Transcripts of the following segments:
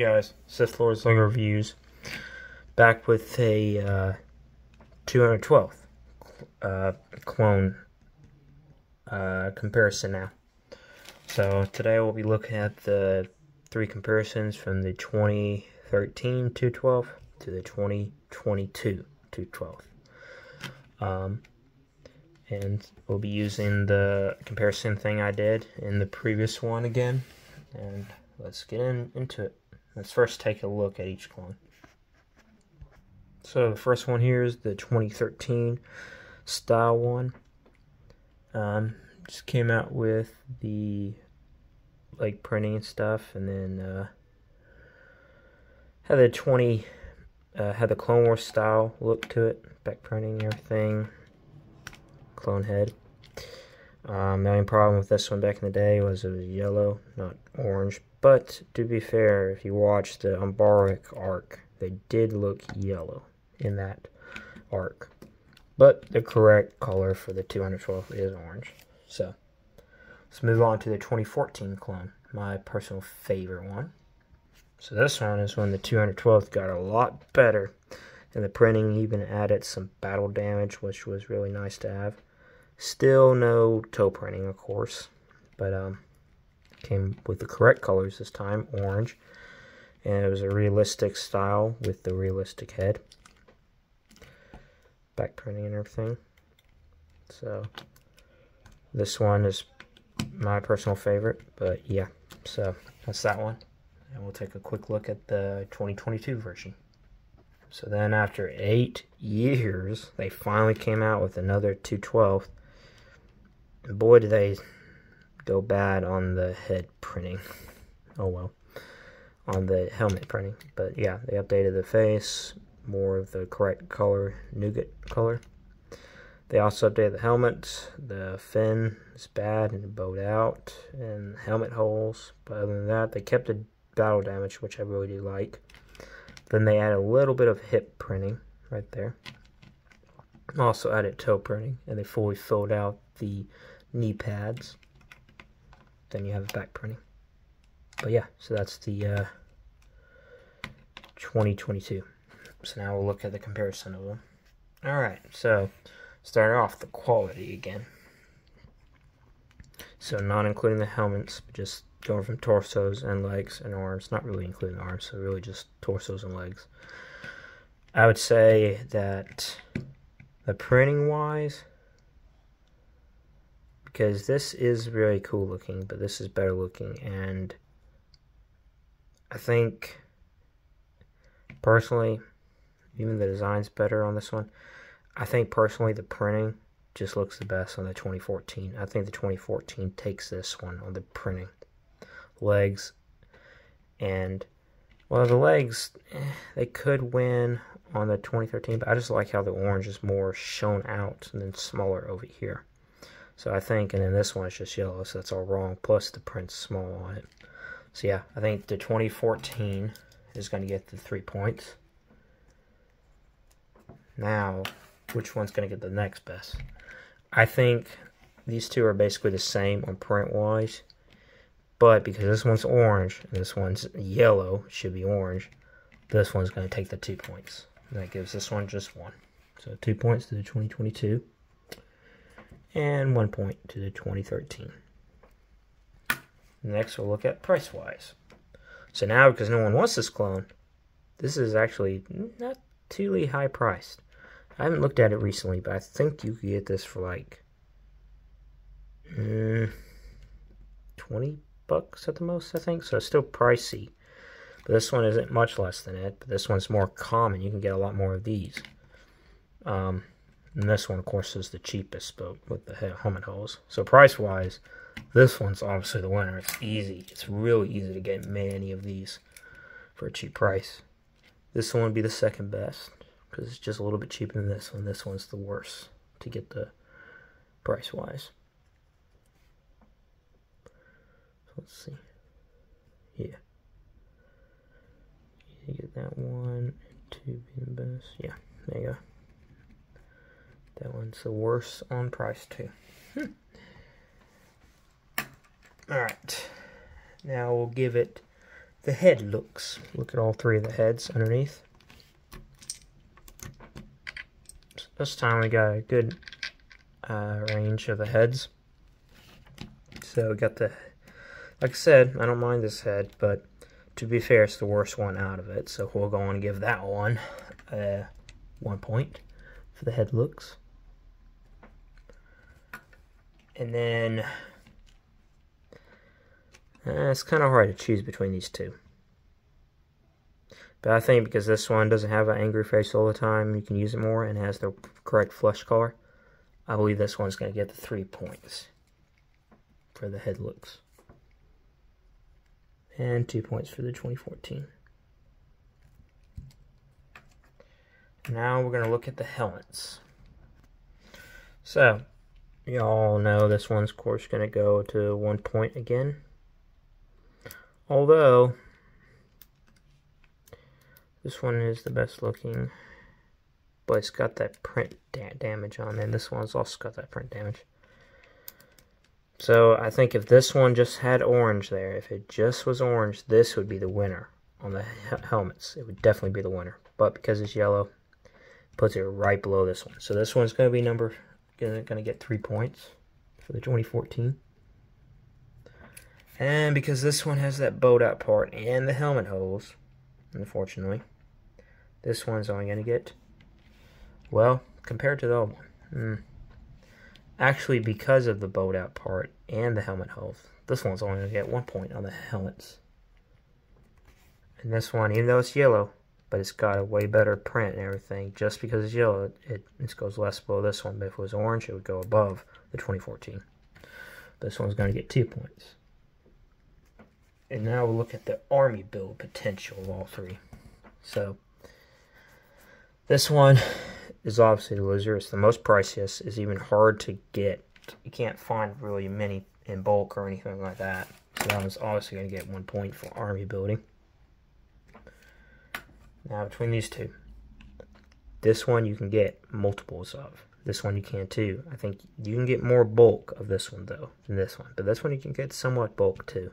guys, Sith Lord's Lego Reviews, back with a uh, 212th uh, clone uh, comparison now. So today we'll be looking at the three comparisons from the 2013 212 to the 2022 212. Um, and we'll be using the comparison thing I did in the previous one again. And let's get in, into it. Let's first take a look at each clone. So the first one here is the 2013 style one. Um, just came out with the like printing and stuff, and then uh, had the 20 uh, had the Clone Wars style look to it, back printing and everything, clone head. Um, the only problem with this one back in the day was it was yellow, not orange. But to be fair, if you watch the Umbara arc, they did look yellow in that arc. But the correct color for the 212 is orange. So let's move on to the 2014 clone, my personal favorite one. So this one is when the 212 got a lot better. And the printing even added some battle damage, which was really nice to have. Still no toe printing, of course, but um, came with the correct colors this time, orange. And it was a realistic style with the realistic head. Back printing and everything. So, this one is my personal favorite, but yeah, so that's that one. And we'll take a quick look at the 2022 version. So then after eight years, they finally came out with another 212 boy, did they go bad on the head printing. Oh well. On the helmet printing. But yeah, they updated the face, more of the correct color, nougat color. They also updated the helmet. The fin is bad and bowed out, and helmet holes. But other than that, they kept the battle damage, which I really do like. Then they added a little bit of hip printing right there. Also added toe printing, and they fully filled out the knee pads. Then you have back printing. But yeah, so that's the uh, 2022. So now we'll look at the comparison of them. Alright, so starting off the quality again. So not including the helmets, but just going from torsos and legs and arms. Not really including arms, so really just torsos and legs. I would say that the printing wise, because this is very cool looking, but this is better looking, and I think personally, even the design's better on this one. I think personally the printing just looks the best on the 2014. I think the 2014 takes this one on the printing. Legs and well the legs eh, they could win on the 2013 but I just like how the orange is more shown out and then smaller over here. So I think, and then this one is just yellow, so that's all wrong. Plus the print's small on it. So yeah, I think the 2014 is going to get the three points. Now, which one's going to get the next best? I think these two are basically the same on print-wise. But because this one's orange and this one's yellow, should be orange, this one's going to take the two points. That gives this one just one. So two points to the 2022 and one point to the 2013. Next, we'll look at price-wise. So now, because no one wants this clone, this is actually not too high priced. I haven't looked at it recently, but I think you could get this for like mm, 20 bucks at the most, I think. So it's still pricey. But this one isn't much less than it. But this one's more common. You can get a lot more of these. Um, and this one, of course, is the cheapest, but with the helmet holes. So price-wise, this one's obviously the winner. It's easy. It's really easy to get many of these for a cheap price. This one would be the second best because it's just a little bit cheaper than this one. This one's the worst to get the price-wise. Let's see. Yeah. You get that one, two be the best. Yeah, there you go. That one's the worst on price too. Hmm. Alright. Now we'll give it the head looks. Look at all three of the heads underneath. This time we got a good uh, range of the heads. So we got the, like I said, I don't mind this head, but to be fair, it's the worst one out of it. So we'll go and give that one uh, one point for the head looks. And then uh, it's kind of hard to choose between these two. But I think because this one doesn't have an angry face all the time, you can use it more and has the correct flesh color. I believe this one's going to get the three points for the head looks. And two points for the 2014. Now we're going to look at the helmets. So, y'all know this one's, of course, going to go to one point again. Although, this one is the best looking, but it's got that print da damage on. And this one's also got that print damage. So I think if this one just had orange there, if it just was orange, this would be the winner on the helmets. It would definitely be the winner. But because it's yellow, puts it right below this one. So this one's going to be number, going to get three points for the 2014. And because this one has that bowed out part and the helmet holes, unfortunately, this one's only going to get, well, compared to the other one, hmm, actually because of the bowed out part and the helmet holes, this one's only going to get one point on the helmets. And this one, even though it's yellow, but it's got a way better print and everything, just because it's yellow, it, it goes less below this one, but if it was orange, it would go above the 2014. This one's going to get two points. And now we'll look at the army build potential of all three. So, this one is obviously the loser. It's the most priciest. It's even hard to get. You can't find really many in bulk or anything like that. So that one's obviously going to get one point for army building. Now, between these two, this one you can get multiples of. This one you can too. I think you can get more bulk of this one though than this one. But this one you can get somewhat bulk too.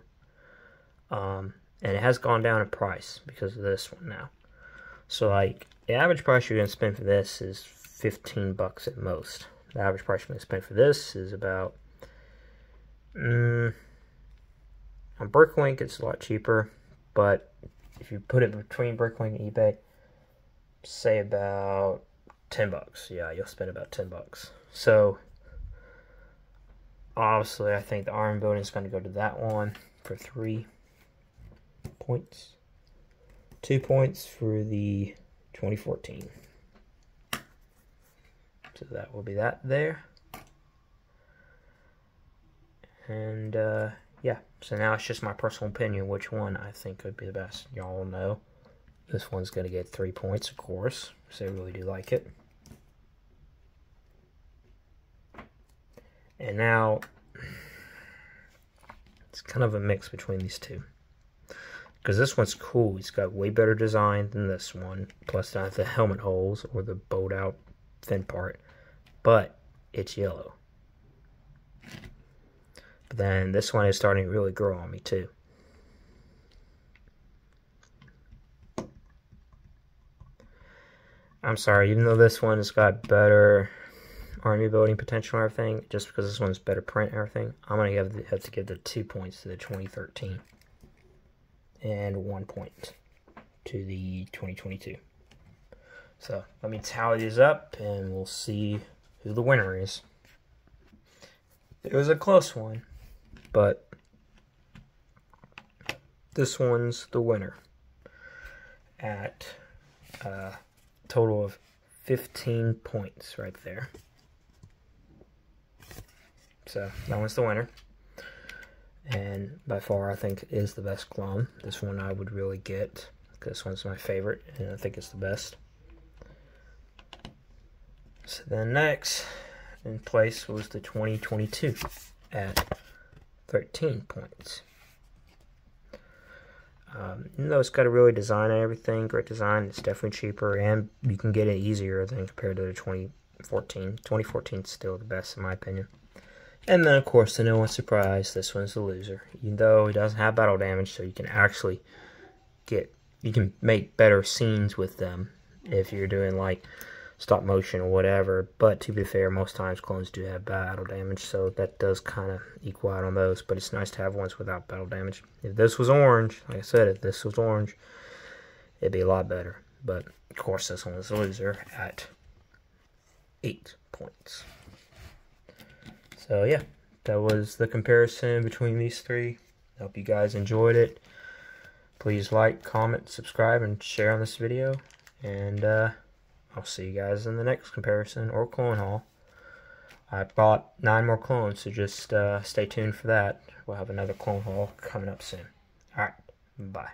Um, and it has gone down in price because of this one now. So like the average price you're gonna spend for this is 15 bucks at most. The average price you're gonna spend for this is about mm, on Bricklink it's a lot cheaper, but if you put it between Bricklink and eBay, say about 10 bucks. Yeah, you'll spend about 10 bucks. So obviously I think the arm building is going to go to that one for three points. Two points for the 2014. So that will be that there. And uh, yeah, so now it's just my personal opinion which one I think would be the best. Y'all know this one's going to get three points, of course, so I really do like it. And now, it's kind of a mix between these two. Because this one's cool. It's got way better design than this one. Plus, not the helmet holes or the bowed out fin part. But it's yellow. But then this one is starting to really grow on me too. I'm sorry, even though this one has got better army building potential and everything, just because this one's better print and everything, I'm going to have to give the two points to the 2013 and one point to the 2022. So let me tally these up and we'll see who the winner is. It was a close one, but this one's the winner at a total of 15 points right there. So that one's the winner and by far I think is the best clone. This one I would really get. This one's my favorite, and I think it's the best. So then next in place was the 2022 at 13 points. Um, even though it's got a really design and everything, great design, it's definitely cheaper, and you can get it easier than compared to the 2014. 2014 is still the best in my opinion. And then, of course, to no one's surprise, this one's the loser. Even though it doesn't have battle damage, so you can actually get you can make better scenes with them if you're doing like stop motion or whatever. But to be fair, most times clones do have battle damage, so that does kind of equal out on those. But it's nice to have ones without battle damage. If this was orange, like I said, if this was orange, it'd be a lot better. But of course, this one is a loser at eight points. So yeah, that was the comparison between these three. I hope you guys enjoyed it. Please like, comment, subscribe, and share on this video. And uh, I'll see you guys in the next comparison or clone haul. I bought nine more clones, so just uh, stay tuned for that. We'll have another clone haul coming up soon. Alright, bye.